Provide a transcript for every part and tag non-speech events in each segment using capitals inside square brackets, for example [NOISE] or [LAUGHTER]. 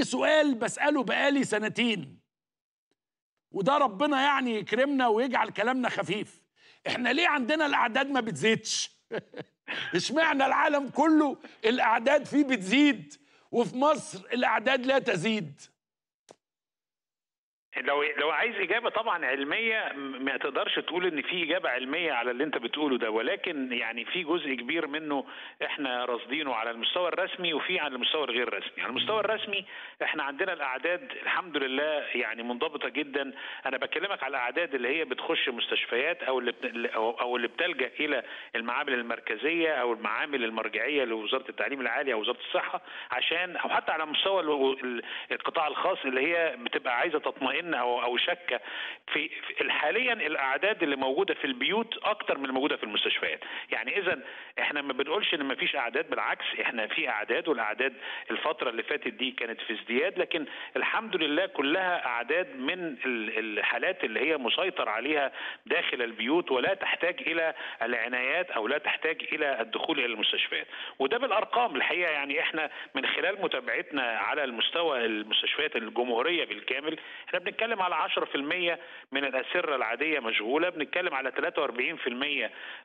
سؤال بسأله بقالي سنتين. وده ربنا يعني يكرمنا ويجعل كلامنا خفيف. إحنا ليه عندنا الأعداد ما بتزيدش؟ [LAUGHS] إشمعنى العالم كله الأعداد فيه بتزيد وفي مصر الأعداد لا تزيد؟ لو لو عايز إجابة طبعا علمية ما تقدرش تقول إن في إجابة علمية على اللي أنت بتقوله ده ولكن يعني في جزء كبير منه إحنا راصدينه على المستوى الرسمي وفي على المستوى الغير رسمي، على المستوى الرسمي إحنا عندنا الأعداد الحمد لله يعني منضبطة جدا، أنا بكلمك على الأعداد اللي هي بتخش مستشفيات أو اللي. أو اللي بتلجأ إلى المعامل المركزية أو المعامل المرجعية لوزارة التعليم العالي أو وزارة الصحة عشان أو حتى على مستوى ال- ال- القطاع الخاص اللي هي بتبقى عايزة تطمئن أو أو شاكه في في- حاليا الأعداد اللي موجودة في البيوت أكتر من الموجودة في المستشفيات. يعني اذا إحنا ما بنقولش إن ما فيش أعداد بالعكس إحنا في أعداد والأعداد الفترة اللي فاتت دي كانت في ازدياد لكن الحمد لله كلها أعداد من ال- الحالات اللي هي مسيطر عليها داخل البيوت ولا تحتاج إلى العنايات أو لا تحتاج إلى الدخول إلى المستشفيات. وده بالأرقام الحقيقة يعني إحنا من خلال متابعتنا على المستوى المستشفيات الجمهورية بالكامل إحنا بنتكلم على 10% من الأسرة العادية مشغولة بنتكلم على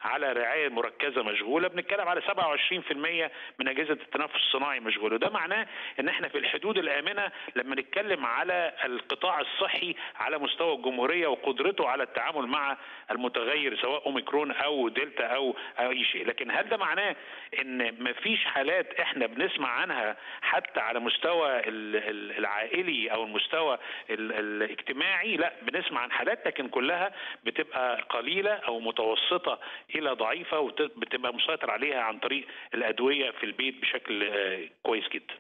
43% على رعاية مركزة مشغولة بنتكلم على 27% من أجهزة التنفس الصناعي مشغولة. ده معناه إن إحنا في الحدود الآمنة لما نتكلم على القطاع الصحي على مستوى الجمهورية وقدرته على التعامل مع المتغير سواء أوميكرون أو دلتا أو أي شيء. لكن هل ده معناه إن مفيش حالات إحنا بنسمع عنها حتى على مستوى ال- ال- العائلي أو المستوى ال- الاجتماعي لا بنسمع عن حالات لكن كلها بتبقى قليلة أو متوسطة إلى ضعيفة وبتبقى مسيطر عليها عن طريق الأدوية في البيت بشكل آه، كويس جدا.